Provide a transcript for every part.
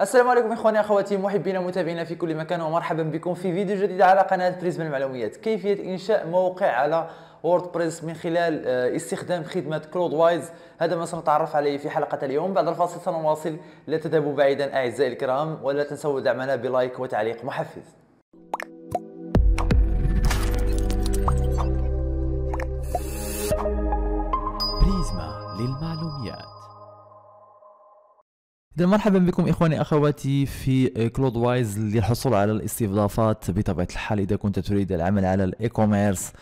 السلام عليكم إخواني أخواتي محبينا متابعينا في كل مكان ومرحبا بكم في فيديو جديد على قناة بريزم المعلومات كيفية إنشاء موقع على WordPress من خلال آه، استخدام خدمة Cloudways هذا ما سنتعرف عليه في حلقة اليوم. بعد الفاصل سنواصل لا تذهبوا بعيدا أعزائي الكرام ولا تنسوا دعمنا ب like وتعليق محفز. بريزما للمعلومات إذا مرحبا بكم إخواني أخواتي في كلود وايز للحصول على الاستضافات بطبيعة الحال. إذا كنت تريد العمل على ال e-commerce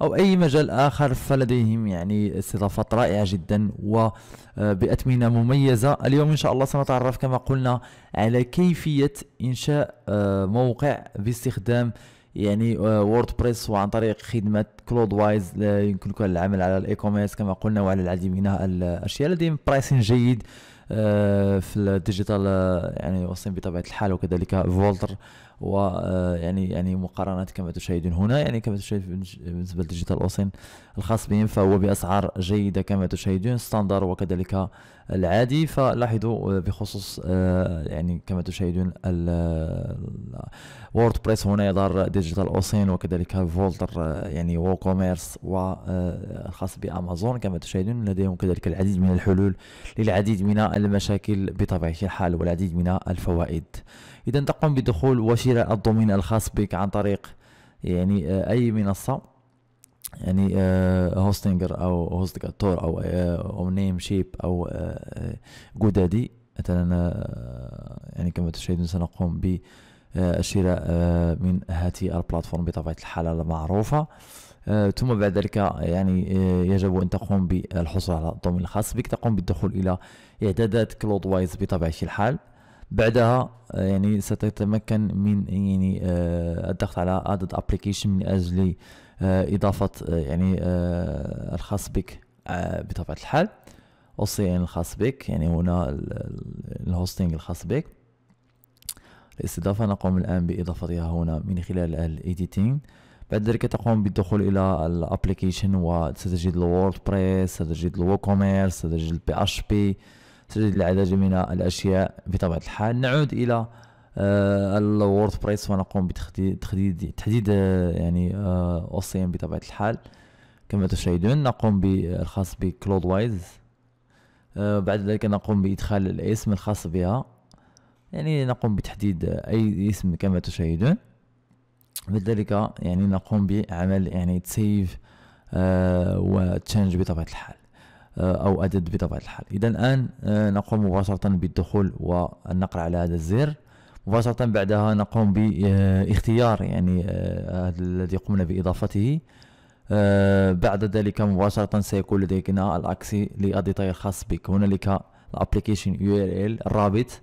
أو أي مجال آخر فلديهم يعني استضافات رائعة جدا وبأثمنة مميزة. اليوم إن شاء الله سنتعرف كما قلنا على كيفية إنشاء آه، موقع باستخدام يعني WordPress وعن طريق خدمة Cloudways يمكنك العمل على ال e-commerce كما قلنا وعلى العديد من الأشياء لديهم pricing جيد. آه، في ال DigitalOcean آه، يعني Ocean بطبيعة الحال وكذلك Vultr. ويعني يعني مقارنات كما تشاهدون هنا. يعني كما تشاهدون بالنسبة لل DigitalOcean الخاص بهم فهو بأسعار جيدة كما تشاهدون standard وكذلك العادي. فلاحظوا بخصوص آه، يعني كما تشاهدون WordPress هنا يظهر DigitalOcean وكذلك Vultr يعني WooCommerce والخاص بأمازون كما تشاهدون. لديهم كذلك العديد من الحلول للعديد من المشاكل بطبيعة الحال والعديد من الفوائد. إذا تقوم بدخول وشراء ال domain الخاص بك عن طريق يعني آه، أي منصه يعني Hostinger أو HostGator أو آه، أو Namecheap أو GoDaddy آه، مثلا يعني كما تشاهدون سنقوم بالشراء من هذه ال platform بطبيعة الحال المعروفة. ثم بعد ذلك يعني يجب أن تقوم بالحصول على ال domain الخاص بك. تقوم بالدخول إلى إعدادات Cloudways بطبيعة الحال. بعدها آه، يعني ستتمكن من يعني آه، الضغط على add application من أجل آه، إضافة يعني الخاص بك بطبيعة الحال. اوسي الخاص بك يعني هنا ال hosting الخاص بك. الاستضافه نقوم الآن بإضافتها هنا من خلال ال editing بعد ذلك تقوم بالدخول إلى ال application وستجد ال WordPress ستجد ال WooCommerce ستجد ال PHP. تجد العديد من الأشياء بطبيعة الحال. نعود إلى آه، ال WordPress ونقوم بتحديد تحديد آه، يعني اوسيم آه، بطبيعة الحال. كما تشاهدون نقوم بالخاص ب Cloudways بعد ذلك نقوم بإدخال الاسم الخاص بها. يعني نقوم بتحديد أي اسم كما تشاهدون. بذلك يعني نقوم بعمل يعني تسيف وتشنج بطبيعة الحال. آه، أو أدد بطبيعة الحال. إذا الآن آه، نقوم مباشرة بالدخول والنقر على هذا الزر مباشرة بعدها نقوم باختيار يعني آه، الذي قمنا بإضافته. بعد ذلك مباشرة سيكون لدينا الأكسي لأديتاي الخاص بك. هنالك الابليكيشن يو ار ال الرابط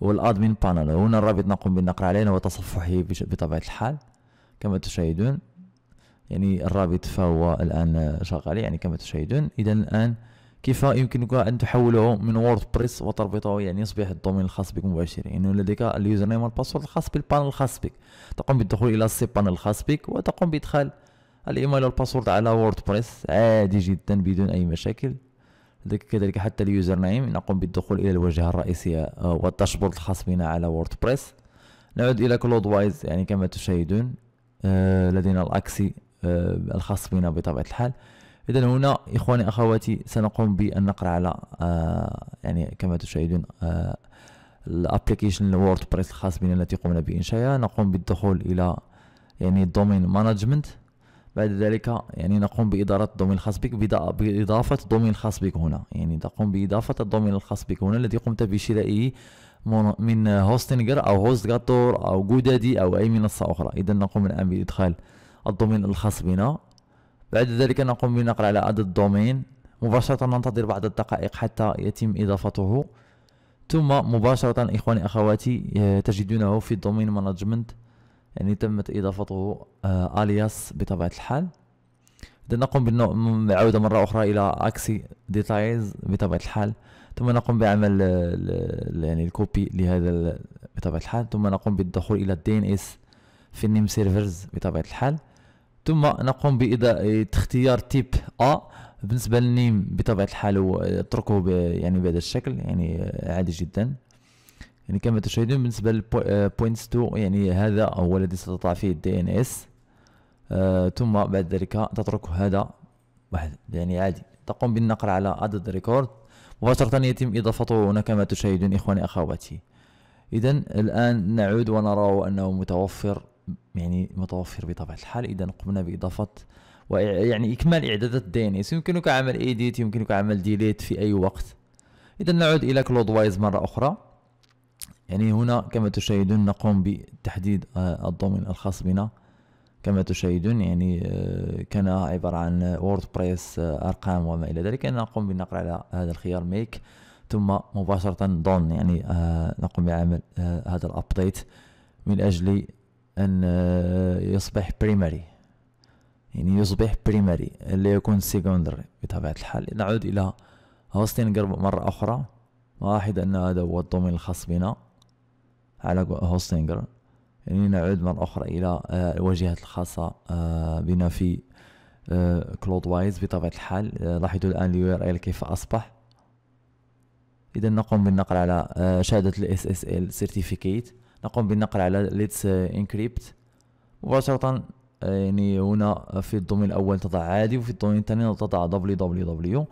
وال admin panel هنا الرابط نقوم بالنقر عليه وتصفحه بطبيعة الحال. كما تشاهدون. يعني الرابط فهو الآن شغال يعني كما تشاهدون. إذا الآن كيف يمكنك أن تحوله من WordPress وتربطه يعني يصبح ال domain الخاص بك مباشرة. يعني لديك ال username وال password الخاص بال panel الخاص بك. تقوم بالدخول إلى ال cPanel الخاص بك وتقوم بإدخال الإيميل وال password على WordPress. عادي جدا بدون أي مشاكل. لديك كذلك حتى ال username نقوم بالدخول إلى الواجهة الرئيسية وال dashboard الخاص بنا على WordPress. نعود إلى Cloudways يعني كما تشاهدون آه، لدينا ال access الخاص بنا بطبيعة الحال. إذا هنا إخواني أخواتي سنقوم بالنقر على آه، يعني كما تشاهدون آه، ال application ال WordPress الخاص بنا التي قمنا بإنشائها. نقوم بالدخول إلى يعني ال domain management بعد ذلك يعني نقوم بإدارة ال domain الخاص بك بإضافة ال domain الخاص بك هنا. يعني تقوم بإضافة ال domain الخاص بك هنا الذي قمت بشرائه من Hostinger أو HostGator أو GoDaddy أو أي منصة أخرى. إذا نقوم الآن بإدخال ال domain الخاص بنا. بعد ذلك نقوم بالنقر على add ال domain مباشرة ننتظر بعض الدقائق حتى يتم إضافته. ثم مباشرة إخواني أخواتي آه، تجدونه في ال domain management يعني تمت إضافته alias آه، بطبيعة الحال. إذا نقوم بالعودة مرة أخرى إلى access details بطبيعة الحال. ثم نقوم بعمل يعني ال copy لهذا بطبيعة الحال. ثم نقوم بالدخول إلى ال DNS في ال name servers بطبيعة الحال. ثم نقوم باختيار type A بالنسبة لل name بطبيعة الحال اتركه يعني بهذا الشكل يعني عادي جدا. يعني كما تشاهدون بالنسبة لل points to يعني هذا هو الذي ستضع فيه ال DNS ثم بعد ذلك تترك هذا واحد. يعني عادي. تقوم بالنقر على add record مباشرة يتم إضافته هنا كما تشاهدون إخواني أخواتي. إذا الآن نعود ونرى أنه متوفر يعني متوفر بطبيعة الحال إذا قمنا بإضافة ويعني إكمال إعدادات ال DNS يمكنك عمل edit يمكنك عمل delete في أي وقت. إذا نعود إلى Cloudways مرة أخرى. يعني هنا كما تشاهدون نقوم بتحديد آه، ال domain الخاص بنا. كما تشاهدون يعني آه، كان عبارة عن WordPress آه، أرقام وما إلى ذلك. نقوم بالنقر على هذا الخيار make ثم مباشرة دون يعني نقوم بعمل هذا ال update من أجل أن يصبح primary يعني يصبح primary اللي يكون secondary بطبيعة الحال. نعود إلى Hostinger مرة أخرى. واحد أن هذا هو ال domain الخاص بنا. على Hostinger يعني نعود مرة أخرى إلى آه، الواجهات الخاصة آه، بنا في Cloudways بطبيعة الحال. آه، لاحظوا الآن ال URL كيف أصبح. إذا نقوم بالنقل على شهادة ال SSL Certificate. نقوم بالنقل على Let's Encrypt. مباشرة يعني هنا في ال domain الأول تضع عادي وفي ال domain الثاني تضع www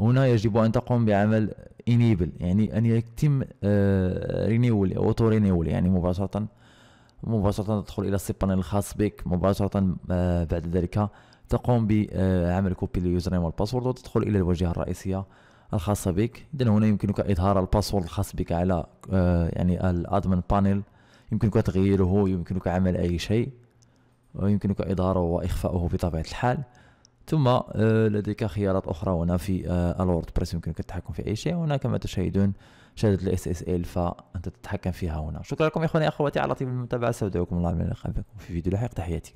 هنا يجب أن تقوم بعمل enable يعني أن يتم renewal auto renewal يعني مباشرة. مباشرة تدخل إلى ال cPanel الخاص بك. مباشرة آه، بعد ذلك تقوم بعمل copy لل username وال password وتدخل إلى الواجهة الرئيسية الخاصة بك. إذا هنا يمكنك إظهار ال password الخاص بك على آه، يعني ال admin panel يمكنك تغييره يمكنك عمل أي شيء ويمكنك إظهاره وإخفاؤه بطبيعة الحال. ثم آه، لديك خيارات أخرى هنا في ال WordPress يمكنك التحكم في أي شيء. هنا كما تشاهدون شهادة ال SSL فأنت تتحكم فيها هنا. شكرا لكم إخواني أخواتي على طيب المتابعة. استودعكم الله إلى اللقاء في فيديو لاحق. تحياتي.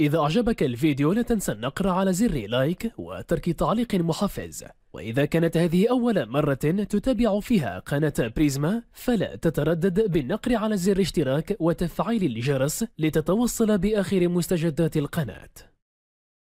إذا أعجبك الفيديو لا تنسى النقر على زر like وترك تعليق محفز. وإذا كانت هذه أول مرة تتابع فيها قناة بريزما فلا تتردد بالنقر على زر اشتراك وتفعيل الجرس لتتوصل بآخر مستجدات القناة.